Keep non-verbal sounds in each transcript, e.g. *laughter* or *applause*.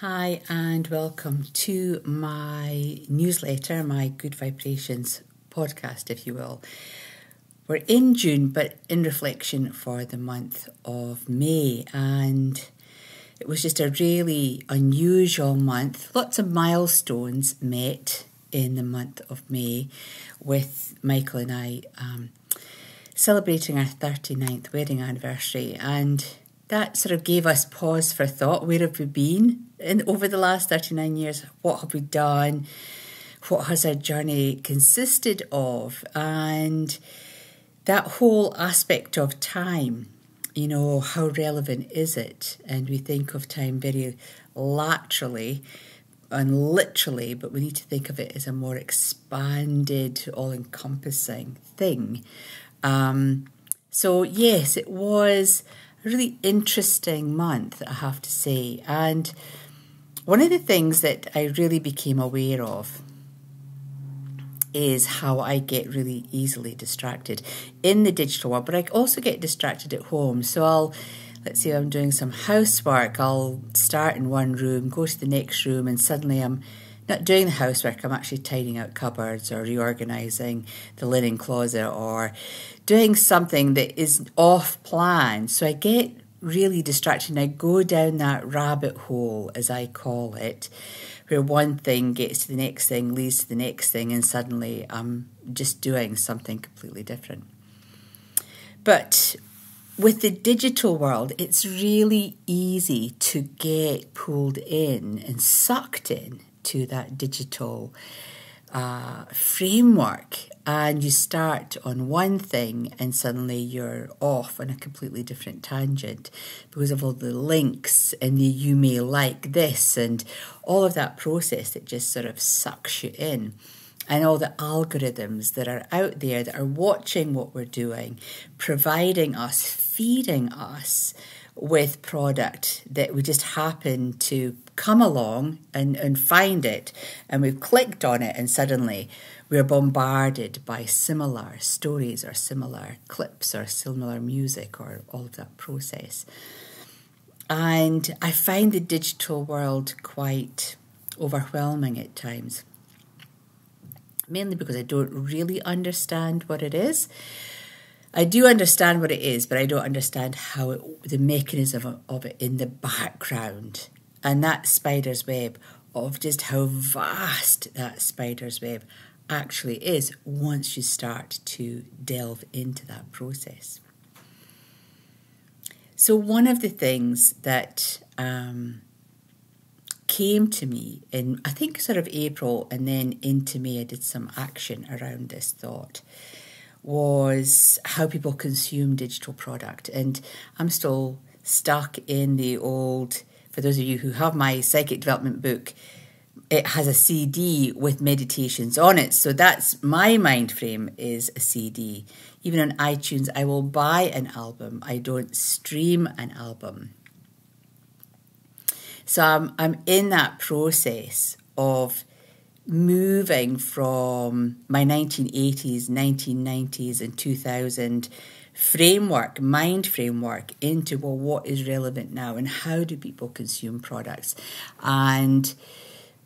Hi, and welcome to my newsletter, my Good Vibrations podcast, if you will. We're in June, but in reflection for the month of May, and it was just a really unusual month. Lots of milestones met in the month of May with Michael and I um, celebrating our 39th wedding anniversary, and that sort of gave us pause for thought. Where have we been in over the last 39 years? What have we done? What has our journey consisted of? And that whole aspect of time, you know, how relevant is it? And we think of time very laterally and literally, but we need to think of it as a more expanded, all encompassing thing. Um, so, yes, it was a really interesting month, I have to say. And one of the things that I really became aware of is how I get really easily distracted in the digital world, but I also get distracted at home. So I'll, let's say I'm doing some housework, I'll start in one room, go to the next room, and suddenly I'm not doing the housework, I'm actually tidying out cupboards or reorganizing the linen closet or doing something that is off plan. So I get really distracting. I go down that rabbit hole, as I call it, where one thing gets to the next thing, leads to the next thing, and suddenly I'm just doing something completely different. But with the digital world, it's really easy to get pulled in and sucked in to that digital uh, framework and you start on one thing and suddenly you're off on a completely different tangent because of all the links and the you may like this and all of that process that just sort of sucks you in. And all the algorithms that are out there that are watching what we're doing providing us feeding us with product that we just happen to come along and, and find it and we've clicked on it and suddenly we're bombarded by similar stories or similar clips or similar music or all that process. And I find the digital world quite overwhelming at times, mainly because I don't really understand what it is. I do understand what it is, but I don't understand how it, the mechanism of it in the background and that spider's web of just how vast that spider's web actually is once you start to delve into that process. So, one of the things that um, came to me in, I think, sort of April and then into May, I did some action around this thought was how people consume digital product. And I'm still stuck in the old, for those of you who have my psychic development book, it has a CD with meditations on it. So that's my mind frame is a CD. Even on iTunes, I will buy an album. I don't stream an album. So I'm, I'm in that process of moving from my 1980s, 1990s, and 2000 framework, mind framework, into well, what is relevant now and how do people consume products and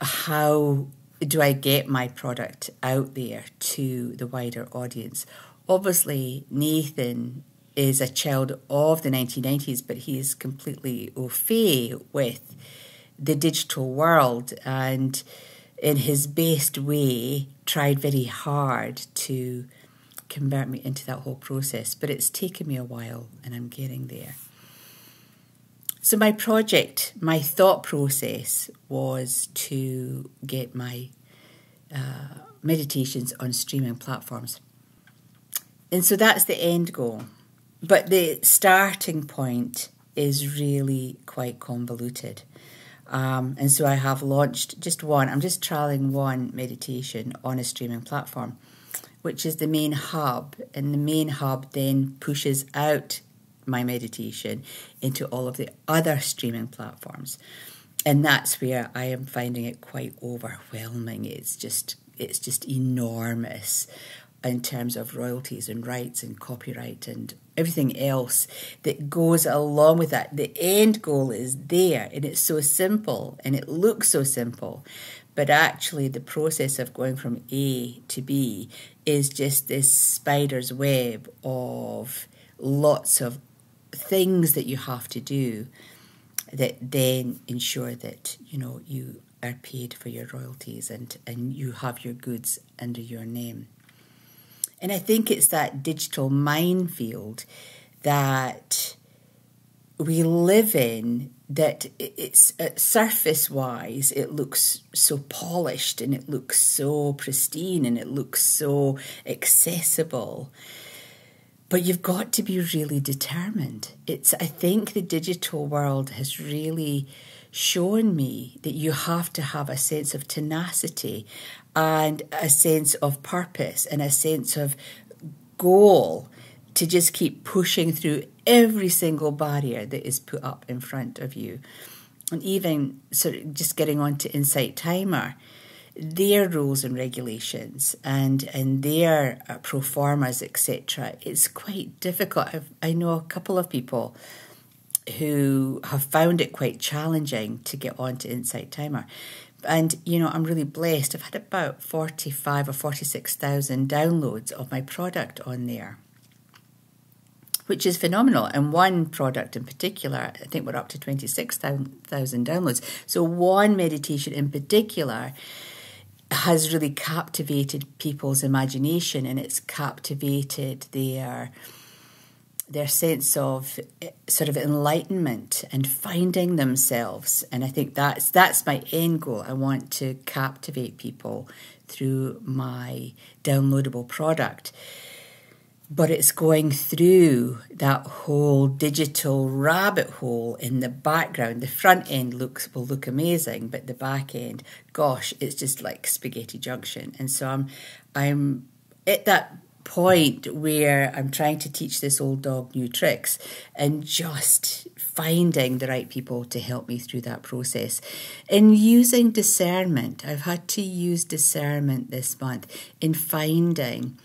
how do I get my product out there to the wider audience? Obviously, Nathan is a child of the 1990s, but he is completely au fait with the digital world and in his best way, tried very hard to convert me into that whole process. But it's taken me a while and I'm getting there. So, my project, my thought process was to get my uh, meditations on streaming platforms. And so that's the end goal. But the starting point is really quite convoluted. Um, and so I have launched just one, I'm just trialing one meditation on a streaming platform, which is the main hub. And the main hub then pushes out my meditation into all of the other streaming platforms. And that's where I am finding it quite overwhelming. It's just it's just enormous in terms of royalties and rights and copyright and everything else that goes along with that. The end goal is there and it's so simple and it looks so simple. But actually, the process of going from A to B is just this spider's web of lots of things that you have to do that then ensure that you know you are paid for your royalties and, and you have your goods under your name. And I think it's that digital minefield that we live in that it's surface wise it looks so polished and it looks so pristine and it looks so accessible. But you've got to be really determined. It's i think the digital world has really shown me that you have to have a sense of tenacity and a sense of purpose and a sense of goal to just keep pushing through every single barrier that is put up in front of you. And even sort of just getting on to Insight Timer, their rules and regulations and and their uh, pro formas, etc. It's quite difficult. I've, I know a couple of people who have found it quite challenging to get onto Insight Timer. And you know, I'm really blessed. I've had about 45 or 46,000 downloads of my product on there, which is phenomenal. And one product in particular, I think we're up to 26,000 downloads. So, one meditation in particular has really captivated people's imagination and it's captivated their their sense of eh, sort of enlightenment and finding themselves. And i think that's that's my end goal. I want to captivate people through my downloadable product. But it's going through that whole digital rabbit hole in the background. The front end looks will look amazing but the back end gosh it's just like spaghetti junction. And so i'm i'm at that point where I'm trying to teach this old dog new tricks and just finding the right people to help me through that process. In using discernment, I've had to use discernment this month in finding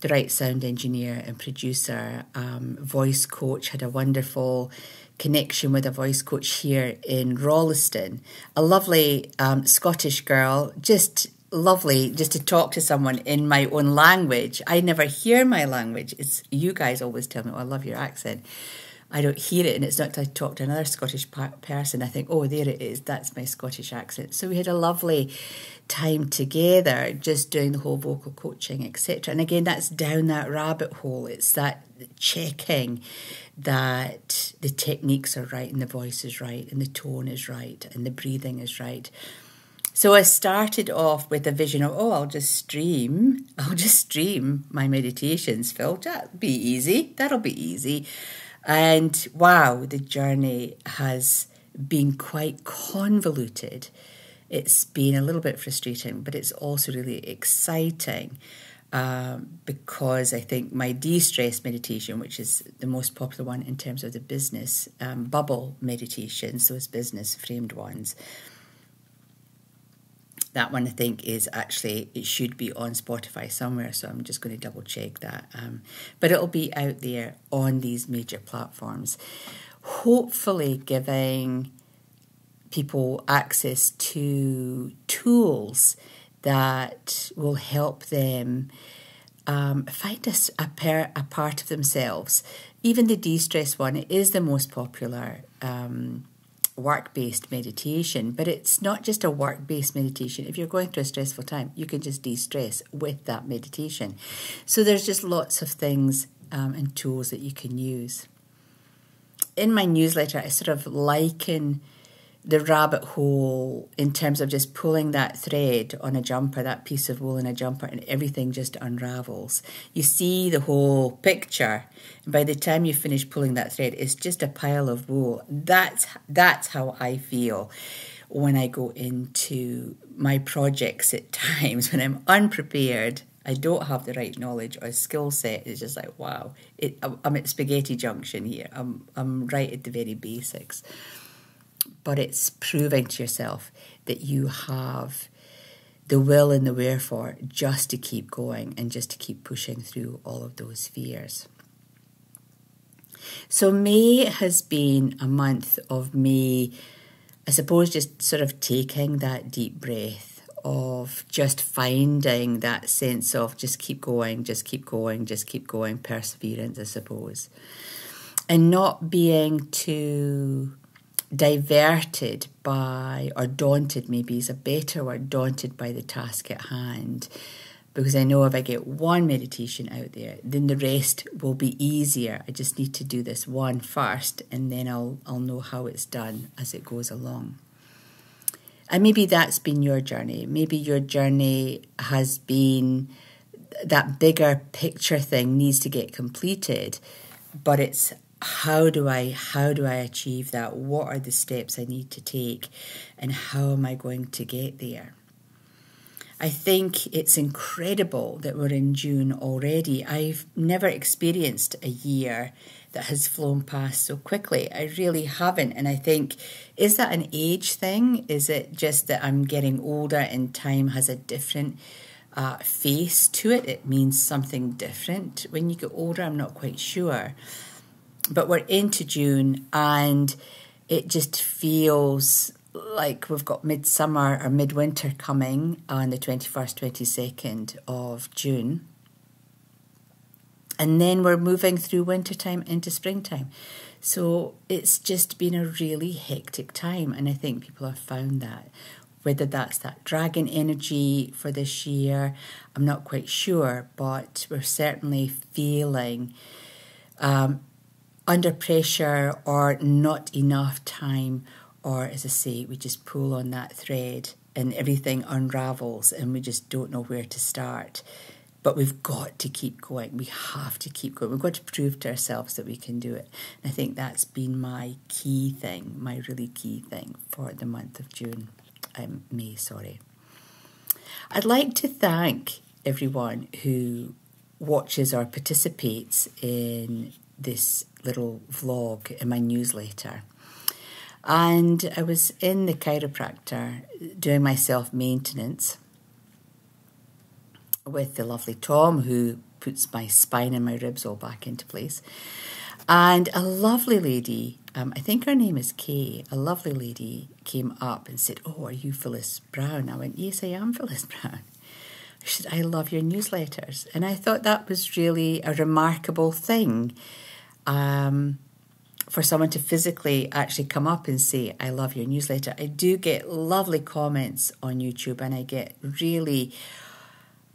the right sound engineer and producer, um, voice coach, had a wonderful connection with a voice coach here in Rolleston, a lovely um, Scottish girl, just lovely just to talk to someone in my own language. I never hear my language. It's you guys always tell me, "Oh, I love your accent." I don't hear it, and it's not I talk to another Scottish person I think, "Oh, there it is. That's my Scottish accent." So we had a lovely time together, just doing the whole vocal coaching, etc. And again, that's down that rabbit hole. It's that checking that the techniques are right, and the voice is right, and the tone is right, and the breathing is right so I started off with a vision of, oh, I'll just stream, *laughs* I'll just stream my meditations, Phil. That'll be easy. That'll be easy. And wow, the journey has been quite convoluted. It's been a little bit frustrating, but it's also really exciting. Um, because I think my de stress meditation, which is the most popular one in terms of the business um, bubble meditations, those business framed ones, that one I think is actually it should be on Spotify somewhere, so I'm just going to double check that. Um, but it'll be out there on these major platforms, hopefully giving people access to tools that will help them um, find a, a, per, a part of themselves. Even the de stress one is the most popular. Um, work based meditation, but it's not just a work based meditation. If you're going through a stressful time, you can just de stress with that meditation. So there's just lots of things um, and tools that you can use. In my newsletter, I sort of liken the rabbit hole in terms of just pulling that thread on a jumper, that piece of wool in a jumper, and everything just unravels. You see the whole picture, and by the time you finish pulling that thread, it's just a pile of wool. That's that's how I feel when I go into my projects at times *laughs* when I'm unprepared. I don't have the right knowledge or skill set. It's just like wow, it, I'm at spaghetti junction here. I'm I'm right at the very basics but it's proving to yourself that you have the will and the wherefore just to keep going and just to keep pushing through all of those fears. So, May has been a month of me, I suppose, just sort of taking that deep breath of just finding that sense of just keep going, just keep going, just keep going, perseverance, I suppose. And not being too diverted by, or daunted maybe is a better word, daunted by the task at hand. Because I know if I get one meditation out there, then the rest will be easier. I just need to do this one first, and then I'll I'll know how it's done as it goes along. And maybe that's been your journey. Maybe your journey has been that bigger picture thing needs to get completed, but it's how do I how do I achieve that? What are the steps I need to take and how am I going to get there? I think it's incredible that we're in June already. I've never experienced a year that has flown past so quickly. I really haven't. And I think, is that an age thing? Is it just that I'm getting older and time has a different uh, face to it? It means something different when you get older. I'm not quite sure. But we're into June and it just feels like we've got midsummer or midwinter coming on the 21st, 22nd of June and then we're moving through wintertime into springtime. So it's just been a really hectic time, and I think people have found that. Whether that's that dragon energy for this year, I'm not quite sure, but we're certainly feeling um, under pressure or not enough time, or as I say, we just pull on that thread and everything unravels and we just don't know where to start. But we've got to keep going. We have to keep going. We've got to prove to ourselves that we can do it. And I think that's been my key thing, my really key thing for the month of June, um, May, sorry. I'd like to thank everyone who watches or participates in this little vlog in my newsletter. And I was in the chiropractor doing my self maintenance with the lovely Tom, who puts my spine and my ribs all back into place. And a lovely lady, um, I think her name is Kay, a lovely lady came up and said, Oh, are you Phyllis Brown? I went, Yes, I am Phyllis *laughs* Brown. She said, I love your newsletters. And I thought that was really a remarkable thing um, for someone to physically actually come up and say, I love your newsletter. I do get lovely comments on YouTube and I get really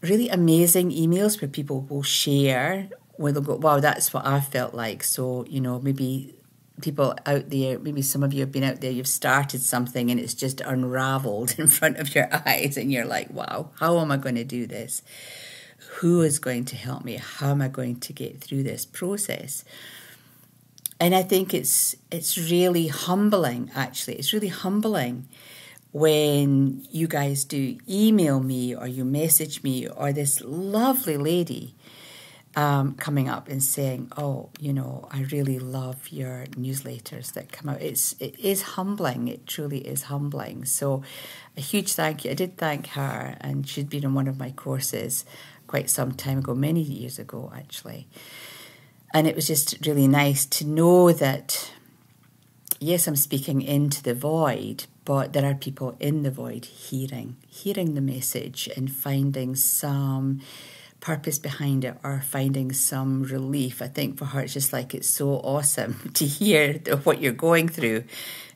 really amazing emails where people will share where they'll go, wow, that's what I felt like. So, you know, maybe people out there, maybe some of you have been out there, you've started something and it's just unraveled *laughs* in front of your eyes, and you're like, wow, how am I going to do this? Who is going to help me? How am I going to get through this process? And I think it's it's really humbling actually. It's really humbling when you guys do email me or you message me or this lovely lady um, coming up and saying, "Oh, you know, I really love your newsletters that come out." It's it is humbling. It truly is humbling. So, a huge thank you. I did thank her, and she'd been in one of my courses quite some time ago, many years ago, actually. And it was just really nice to know that. Yes, I'm speaking into the void, but there are people in the void hearing, hearing the message and finding some purpose behind it or finding some relief. I think for her, it's just like it's so awesome *laughs* to hear what you're going through.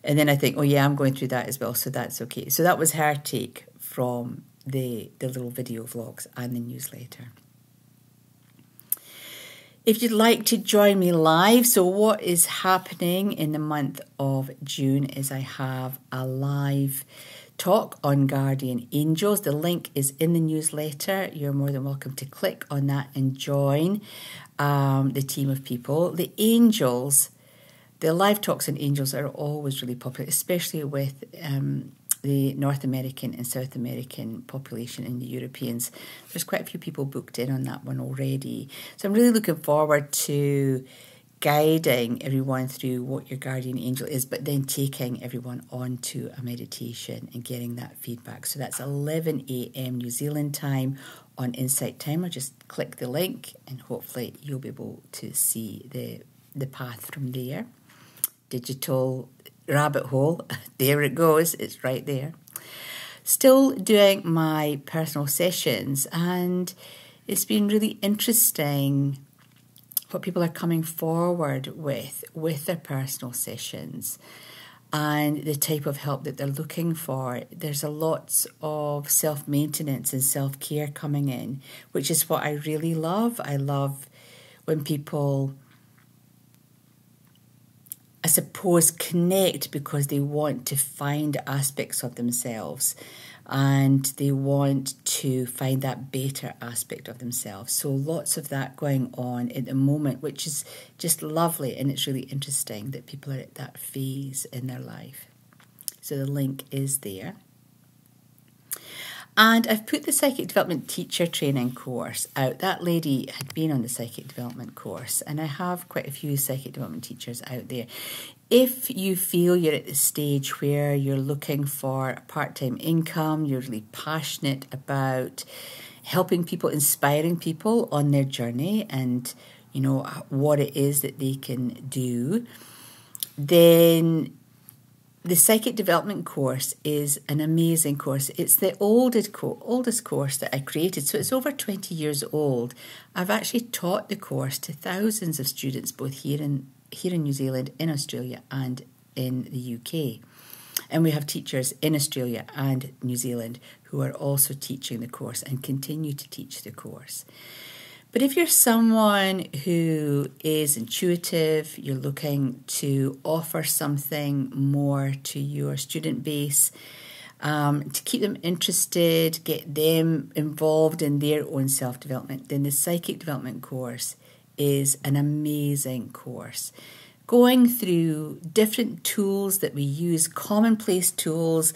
And then I think, oh, yeah, I'm going through that as well, so that's okay. So that was her take from the, the little video vlogs and the newsletter. If you'd like to join me live, so what is happening in the month of June is I have a live talk on guardian angels. The link is in the newsletter. You're more than welcome to click on that and join um, the team of people. The angels, the live talks on angels are always really popular, especially with um, the North American and South American population and the Europeans. There's quite a few people booked in on that one already. So I'm really looking forward to guiding everyone through what your guardian angel is, but then taking everyone on to a meditation and getting that feedback. So that's 11 a.m. New Zealand time on Insight Timer. Just click the link and hopefully you'll be able to see the, the path from there. Digital rabbit hole, *laughs* there it goes, it's right there. Still doing my personal sessions, and it's been really interesting what people are coming forward with with their personal sessions and the type of help that they're looking for. There's a lots of self maintenance and self care coming in, which is what I really love. I love when people, I suppose, connect because they want to find aspects of themselves and they want to find that better aspect of themselves. So, lots of that going on at the moment, which is just lovely and it's really interesting that people are at that phase in their life. So, the link is there. And I've put the psychic development teacher training course out. That lady had been on the psychic development course, and I have quite a few psychic development teachers out there. If you feel you're at the stage where you're looking for a part time income, you're really passionate about helping people, inspiring people on their journey, and you know what it is that they can do, then the psychic development course is an amazing course. It's the oldest oldest course that I created, so it's over 20 years old. I've actually taught the course to thousands of students both here in here in New Zealand, in Australia, and in the UK. And we have teachers in Australia and New Zealand who are also teaching the course and continue to teach the course. But if you're someone who is intuitive, you're looking to offer something more to your student base, um, to keep them interested, get them involved in their own self development, then the Psychic Development course is an amazing course. Going through different tools that we use, commonplace tools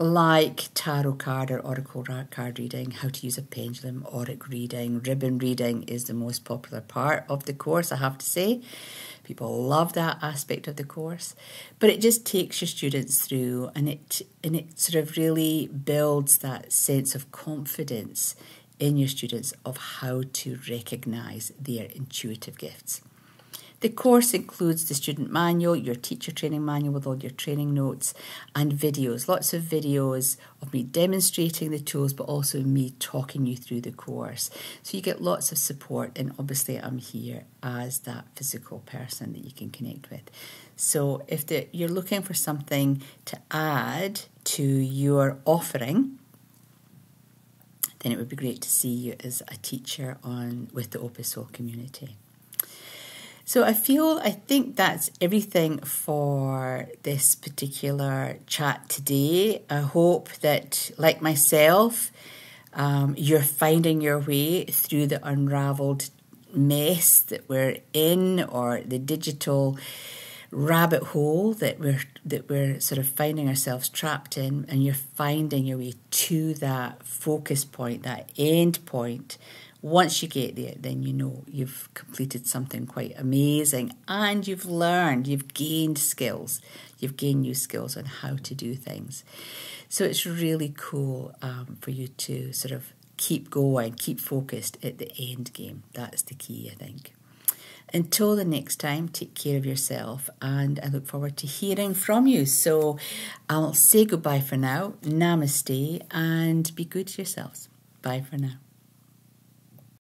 like tarot card or oracle card reading, how to use a pendulum, auric reading, ribbon reading is the most popular part of the course, I have to say. People love that aspect of the course, but it just takes your students through and it and it sort of really builds that sense of confidence in your students of how to recognize their intuitive gifts. The course includes the student manual, your teacher training manual with all your training notes, and videos. Lots of videos of me demonstrating the tools, but also me talking you through the course. So you get lots of support, and obviously, I'm here as that physical person that you can connect with. So if the, you're looking for something to add to your offering, then it would be great to see you as a teacher on with the Opus Soul community. So I feel I think that's everything for this particular chat today. I hope that, like myself, um, you're finding your way through the unraveled mess that we're in, or the digital rabbit hole that we're that we're sort of finding ourselves trapped in, and you're finding your way to that focus point, that end point once you get there, then you know you've completed something quite amazing and you've learned, you've gained skills, you've gained new skills on how to do things. So it's really cool um, for you to sort of keep going, keep focused at the end game. That's the key, I think. Until the next time, take care of yourself and I look forward to hearing from you. So I'll say goodbye for now. Namaste and be good to yourselves. Bye for now.